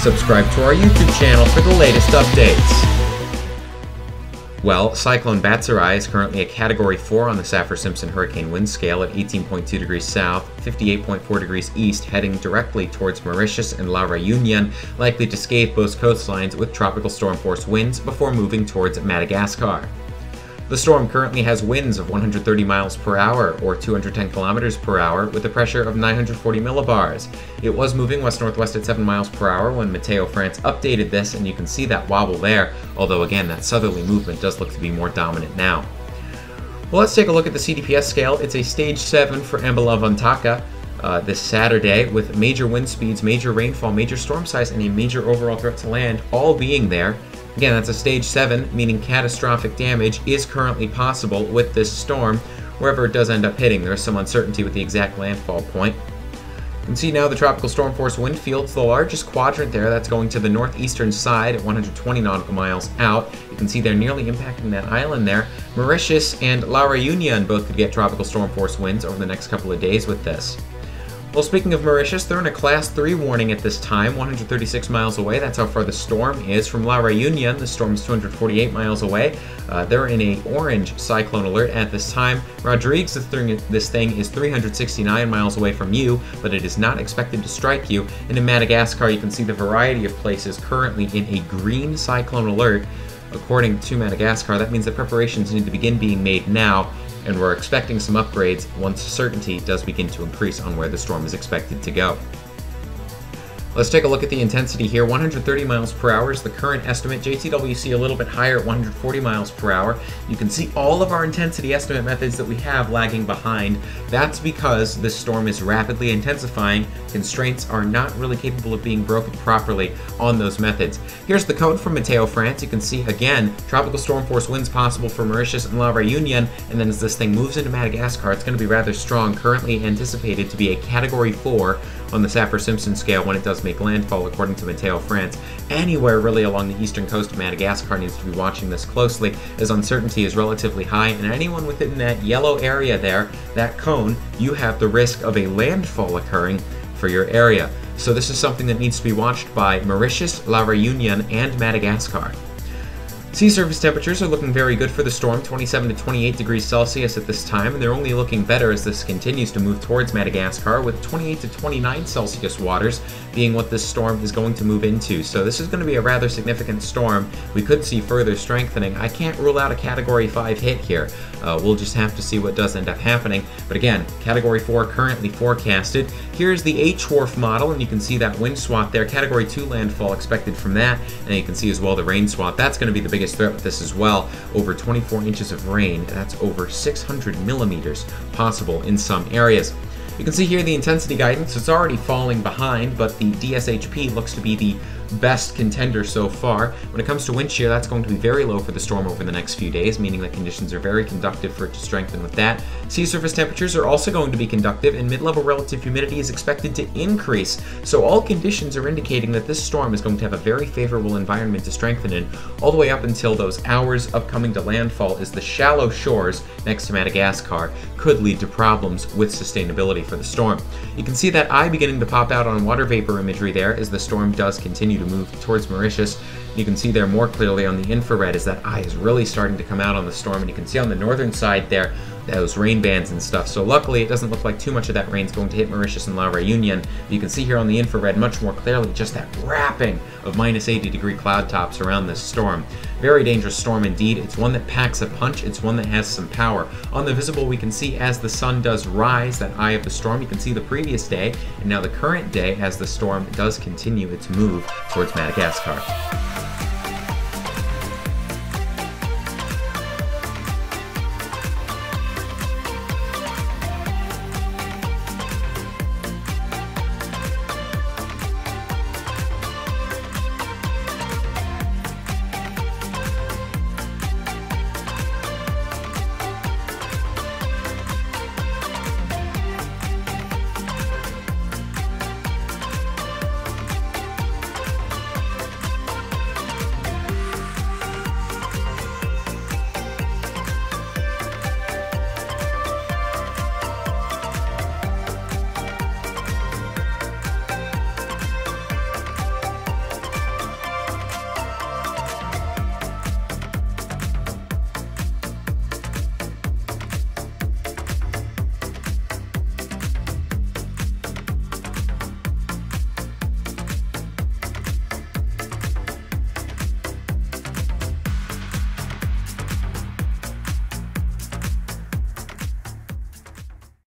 Subscribe to our YouTube channel for the latest updates. Well, Cyclone Batsirai is currently a Category 4 on the Saffir-Simpson Hurricane Wind Scale at 18.2 degrees south, 58.4 degrees east, heading directly towards Mauritius and La Réunion, likely to scathe both coastlines with tropical storm force winds before moving towards Madagascar. The storm currently has winds of 130 miles per hour or 210 kilometers per hour with a pressure of 940 millibars. It was moving west-northwest at 7 miles per hour when Meteo France updated this and you can see that wobble there, although again that southerly movement does look to be more dominant now. Well, let's take a look at the CDPS scale. It's a stage 7 for Ambalavantaka. Uh, this Saturday with major wind speeds, major rainfall, major storm size, and a major overall threat to land all being there. Again, that's a stage 7, meaning catastrophic damage is currently possible with this storm, wherever it does end up hitting. There's some uncertainty with the exact landfall point. You can see now the tropical storm force wind field. It's the largest quadrant there. That's going to the northeastern side at 120 nautical miles out. You can see they're nearly impacting that island there. Mauritius and La Reunion both could get tropical storm force winds over the next couple of days with this. Well, speaking of Mauritius, they're in a Class 3 warning at this time, 136 miles away. That's how far the storm is. From La Reunion, the storm is 248 miles away. Uh, they're in a orange cyclone alert at this time. Thing, this thing is 369 miles away from you, but it is not expected to strike you. And in Madagascar, you can see the variety of places currently in a green cyclone alert. According to Madagascar, that means that preparations need to begin being made now and we're expecting some upgrades once certainty does begin to increase on where the storm is expected to go. Let's take a look at the intensity here. 130 miles per hour is the current estimate. JTWC a little bit higher at 140 miles per hour. You can see all of our intensity estimate methods that we have lagging behind. That's because this storm is rapidly intensifying. Constraints are not really capable of being broken properly on those methods. Here's the code from Meteo France. You can see again, tropical storm force winds possible for Mauritius and La Réunion. And then as this thing moves into Madagascar, it's going to be rather strong. Currently anticipated to be a category 4 on the Saffir-Simpson scale when it does make landfall, according to Meteo France. Anywhere really along the eastern coast of Madagascar needs to be watching this closely, as uncertainty is relatively high, and anyone within that yellow area there, that cone, you have the risk of a landfall occurring for your area. So this is something that needs to be watched by Mauritius, La Réunion, and Madagascar. Sea surface temperatures are looking very good for the storm, 27 to 28 degrees Celsius at this time, and they're only looking better as this continues to move towards Madagascar, with 28 to 29 Celsius waters being what this storm is going to move into. So this is going to be a rather significant storm. We could see further strengthening. I can't rule out a Category 5 hit here. Uh, we'll just have to see what does end up happening. But again, Category 4 currently forecasted. Here's the HWRF model, and you can see that wind swath there. Category 2 landfall expected from that, and you can see as well the rain swath. That's going to be the biggest threat with this as well. Over 24 inches of rain, that's over 600 millimeters possible in some areas. You can see here the intensity guidance, it's already falling behind, but the DSHP looks to be the best contender so far. When it comes to wind shear, that's going to be very low for the storm over the next few days, meaning that conditions are very conductive for it to strengthen with that. Sea surface temperatures are also going to be conductive, and mid-level relative humidity is expected to increase. So all conditions are indicating that this storm is going to have a very favorable environment to strengthen in, all the way up until those hours of coming to landfall as the shallow shores next to Madagascar could lead to problems with sustainability for the storm. You can see that eye beginning to pop out on water vapor imagery there as the storm does continue to move towards Mauritius. You can see there more clearly on the infrared as that eye is really starting to come out on the storm. And you can see on the northern side there, those rain bands and stuff. So luckily, it doesn't look like too much of that rain is going to hit Mauritius and La Réunion. But You can see here on the infrared much more clearly just that wrapping of minus 80 degree cloud tops around this storm. Very dangerous storm indeed. It's one that packs a punch. It's one that has some power. On the visible, we can see as the sun does rise, that eye of the storm, you can see the previous day, and now the current day as the storm does continue its move towards Madagascar. Bye.